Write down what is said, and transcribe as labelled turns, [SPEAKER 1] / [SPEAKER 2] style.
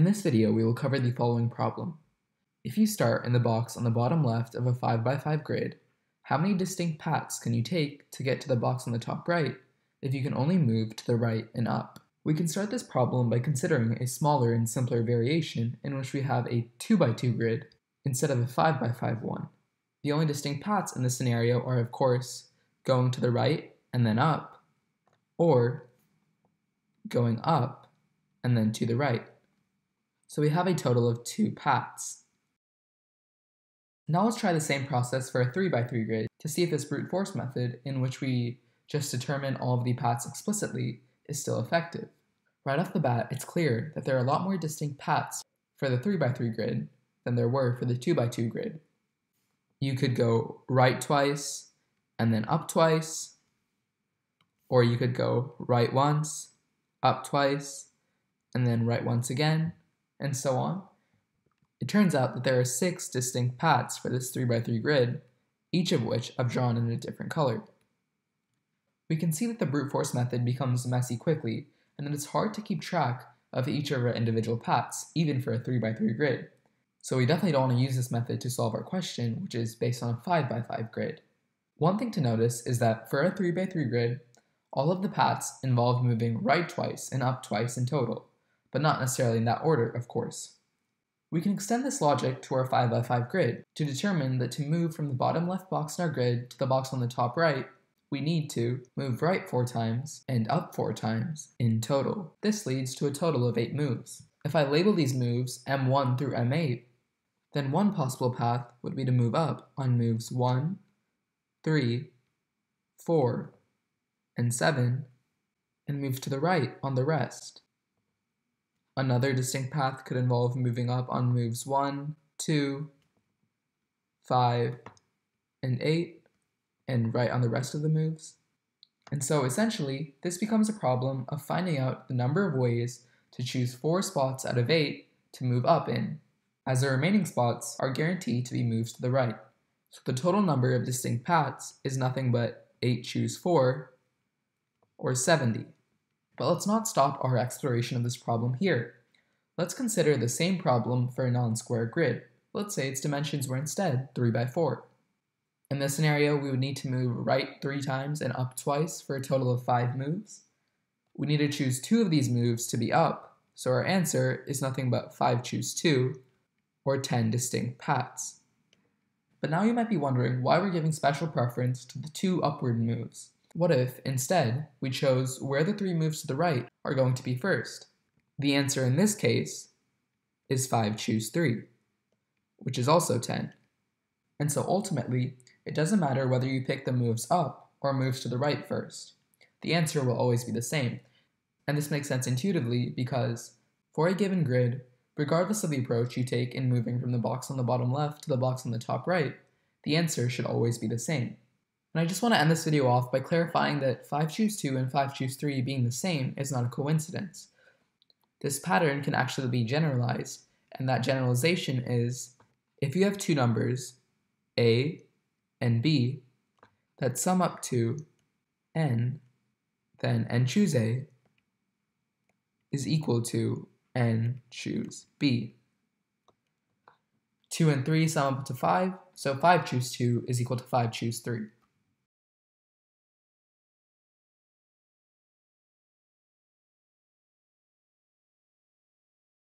[SPEAKER 1] In this video, we will cover the following problem. If you start in the box on the bottom left of a 5x5 grid, how many distinct paths can you take to get to the box on the top right if you can only move to the right and up? We can start this problem by considering a smaller and simpler variation in which we have a 2x2 grid instead of a 5x5 one. The only distinct paths in this scenario are, of course, going to the right and then up, or going up and then to the right. So we have a total of two paths. Now let's try the same process for a 3x3 grid to see if this brute force method, in which we just determine all of the paths explicitly, is still effective. Right off the bat, it's clear that there are a lot more distinct paths for the 3x3 grid than there were for the 2x2 grid. You could go right twice, and then up twice, or you could go right once, up twice, and then right once again, and so on. It turns out that there are six distinct paths for this 3x3 grid, each of which I've drawn in a different color. We can see that the brute force method becomes messy quickly, and that it's hard to keep track of each of our individual paths, even for a 3x3 grid. So we definitely don't want to use this method to solve our question, which is based on a 5x5 grid. One thing to notice is that for a 3x3 grid, all of the paths involve moving right twice and up twice in total, but not necessarily in that order, of course. We can extend this logic to our 5x5 grid to determine that to move from the bottom left box in our grid to the box on the top right, we need to move right 4 times and up 4 times in total. This leads to a total of 8 moves. If I label these moves M1 through M8, then one possible path would be to move up on moves 1, 3, 4, and 7, and move to the right on the rest. Another distinct path could involve moving up on moves 1, 2, 5, and 8, and right on the rest of the moves. And so essentially, this becomes a problem of finding out the number of ways to choose 4 spots out of 8 to move up in, as the remaining spots are guaranteed to be moved to the right. So the total number of distinct paths is nothing but 8 choose 4, or 70. But let's not stop our exploration of this problem here. Let's consider the same problem for a non-square grid. Let's say its dimensions were instead 3 by 4. In this scenario, we would need to move right 3 times and up twice for a total of 5 moves. We need to choose 2 of these moves to be up, so our answer is nothing but 5 choose 2, or 10 distinct paths. But now you might be wondering why we're giving special preference to the two upward moves. What if, instead, we chose where the three moves to the right are going to be first? The answer in this case is 5 choose 3, which is also 10. And so ultimately, it doesn't matter whether you pick the moves up or moves to the right first. The answer will always be the same. And this makes sense intuitively because, for a given grid, regardless of the approach you take in moving from the box on the bottom left to the box on the top right, the answer should always be the same. And I just want to end this video off by clarifying that 5 choose 2 and 5 choose 3 being the same is not a coincidence. This pattern can actually be generalized, and that generalization is if you have two numbers, a and b, that sum up to n, then n choose a is equal to n choose b. 2 and 3 sum up to 5, so 5 choose 2 is equal to 5 choose 3.